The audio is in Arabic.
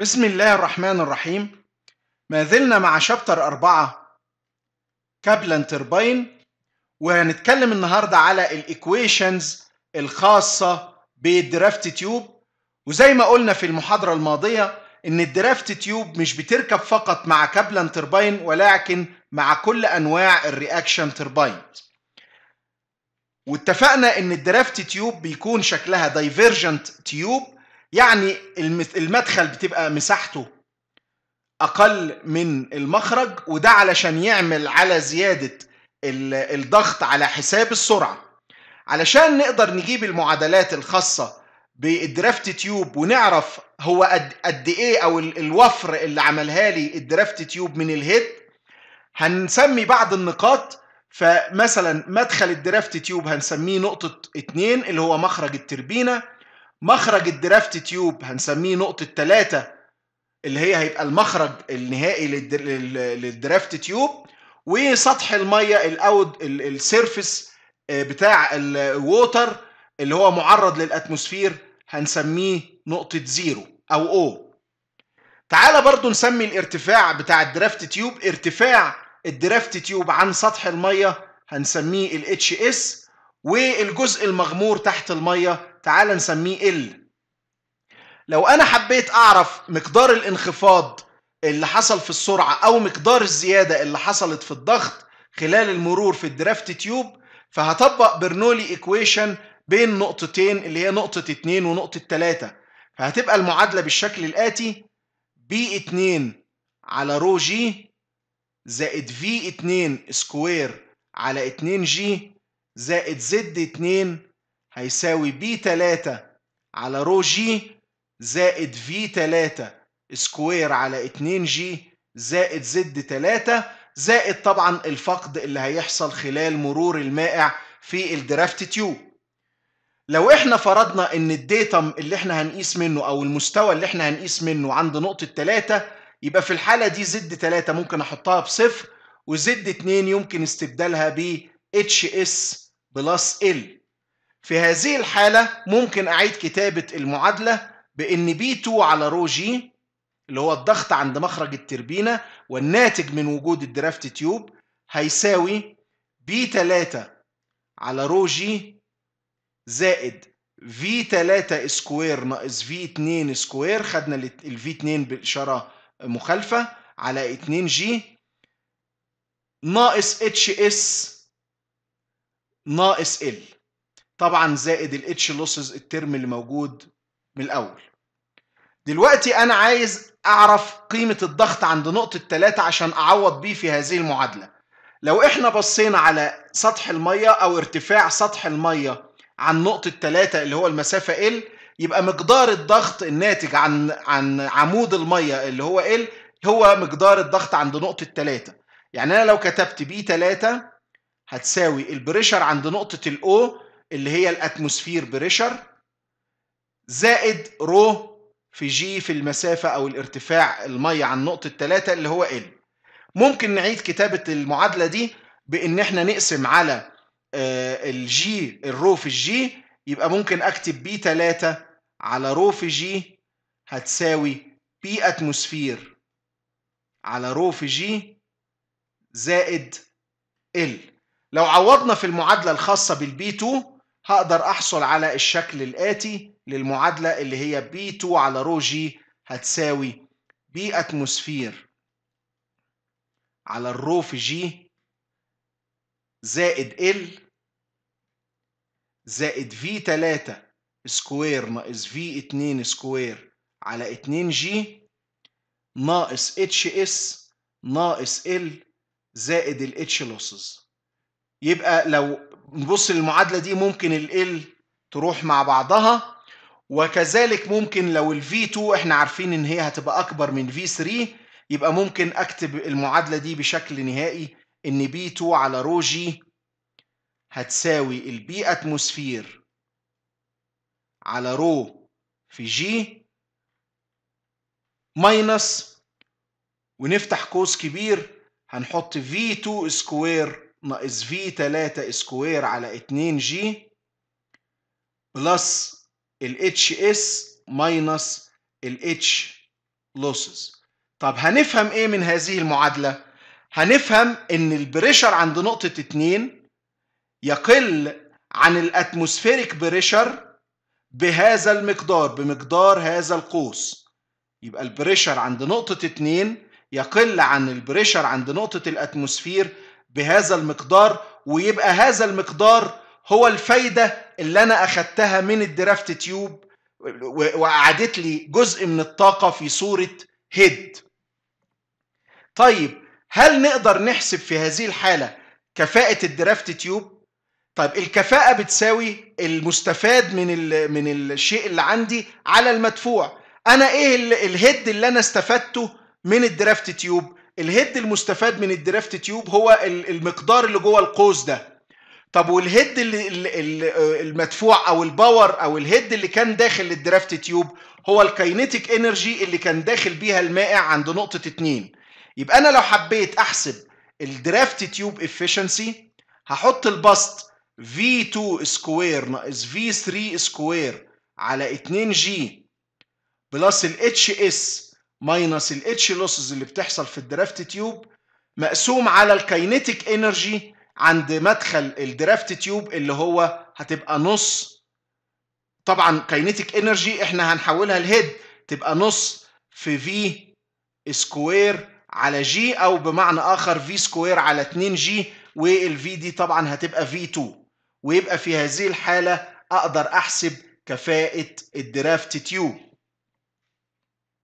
بسم الله الرحمن الرحيم. ما زلنا مع chapter أربعة Kaplan turbine وهنتكلم النهاردة على ال equations الخاصة بال draft tube. وزي ما قلنا في المحاضرة الماضية إن ال draft tube مش بتركب فقط مع Kaplan turbine ولكن مع كل أنواع ال reaction turbine واتفقنا إن ال draft tube بيكون شكلها divergent tube. يعني المدخل بتبقى مساحته أقل من المخرج وده علشان يعمل على زيادة الضغط على حساب السرعة. علشان نقدر نجيب المعادلات الخاصة بال draft tube ونعرف هو قد, إيه أو الوفر اللي عملها لي ال draft tube من ال head هنسمي بعض النقاط. فمثلا مدخل ال draft tube هنسميه نقطة اتنين اللي هو مخرج التربينة. مخرج ال draft tube هنسميه نقطة 3 اللي هي هيبقى المخرج النهائي لل draft tube وسطح المية ال outer surface بتاع ال water اللي هو معرض لل atmosphere هنسميه نقطة zero أو O. تعالى برضو نسمي الارتفاع بتاع ال draft tube ارتفاع ال draft tube عن سطح المية هنسميه ال Hs والجزء المغمور تحت المية تعال نسميه L. لو أنا حبيت أعرف مقدار الانخفاض اللي حصل في السرعة أو مقدار الزيادة اللي حصلت في الضغط خلال المرور في ال draft tube فهطبق Bernoulli equation بين نقطتين اللي هي نقطة 2 ونقطة 3 فهتبقى المعادلة بالشكل الآتي P 2 على rho g زائد V 2 square على 2 g زائد Z 2 هيساوي P 3 على rho g زائد V 3 square على 2 g زائد Z 3 زائد طبعا الفقد اللي هيحصل خلال مرور المائع في ال draft tube لو إحنا فرضنا إن ال datum اللي إحنا هنقيس منه أو المستوى اللي إحنا هنقيس منه عند نقطة 3 يبقى في الحالة دي Z 3 ممكن أحطها بصفر و Z 2 يمكن استبدالها ب S plus L في هذه الحالة ممكن أعيد كتابة المعادلة بإن P 2 على rho g اللي هو الضغط عند مخرج التربينة والناتج من وجود ال draft tube هيساوي P 3 على rho g زائد V 3 square ناقص V 2 square خدنا ال V 2 بإشارة مخالفة على 2 g ناقص S ناقص L طبعا زائد ال H losses ال term اللي موجود من الأول. دلوقتي أنا عايز أعرف قيمة الضغط عند نقطة 3 عشان أعوض بيه في هذه المعادلة. لو إحنا بصينا على سطح المية أو ارتفاع سطح المية عن نقطة 3 اللي هو المسافة ال يبقى مقدار الضغط الناتج عن عن عمود المية اللي هو ال هو مقدار الضغط عند نقطة 3 يعني أنا لو كتبت P 3 هتساوي ال pressure عند نقطة ال O اللي هي ال atmosphere pressure زائد rho في g في المسافة أو الارتفاع المية عن نقطة 3 اللي هو ال ممكن نعيد كتابة المعادلة دي بإن إحنا نقسم على الجي الرو في الجي يبقى ممكن أكتب P 3 على rho في g هتساوي P atmosphere على rho في g زائد ال لو عوضنا في المعادلة الخاصة بال P 2 هقدر أحصل على الشكل الآتي للمعادلة اللي هي P 2 على rho g هتساوي P atmosphere على ال rho في g زائد ال زائد V 3 square ناقص V 2 square على 2 g ناقص H S ناقص ال زائد ال H losses يبقى لو نبص للمعادلة دي ممكن ال تروح مع بعضها وكذلك ممكن لو ال V2 إحنا عارفين إن هي هتبقى أكبر من V3 يبقى ممكن أكتب المعادلة دي بشكل نهائي إن P2 على rho g هتساوي ال P atmosphere على rho في g minus ونفتح قوس كبير هنحط V2 square ناقص V 3 square على 2 g plus ال H S minus ال H losses طب هنفهم إيه من هذه المعادلة؟ هنفهم إن ال pressure عند نقطة 2 يقل عن ال atmospheric pressure بهذا المقدار بمقدار هذا القوس. يبقى ال pressure عند نقطة 2 يقل عن ال pressure عند نقطة ال atmosphere بهذا المقدار ويبقى هذا المقدار هو الفايدة اللي أنا أخدتها من ال draft tube وقعدت لي جزء من الطاقة في صورة head طيب هل نقدر نحسب في هذه الحالة كفاءة ال draft tube؟ طيب الكفاءة بتساوي المستفاد من من الشيء اللي عندي على المدفوع أنا إيه ال head اللي أنا استفدته من ال draft tube؟ ال head المستفاد من ال draft tube هو المقدار اللي جوه القوس ده. طب وال head اللي المدفوع أو ال power أو ال head اللي كان داخل ال draft tube هو ال kinetic energy اللي كان داخل بيها المائع عند نقطة 2 يبقى أنا لو حبيت أحسب ال draft tube efficiency هحط البسط V2 square ناقص V3 square على 2 g plus ال HS minus ال H losses اللي بتحصل في ال draft tube مقسوم على ال kinetic energy عند مدخل ال draft tube اللي هو هتبقى نص. طبعا kinetic energy إحنا هنحولها ل head تبقى نص في V square على g أو بمعنى آخر V square على 2 g وال V دي طبعا هتبقى V 2 ويبقى في هذه الحالة أقدر أحسب كفاءة ال draft tube.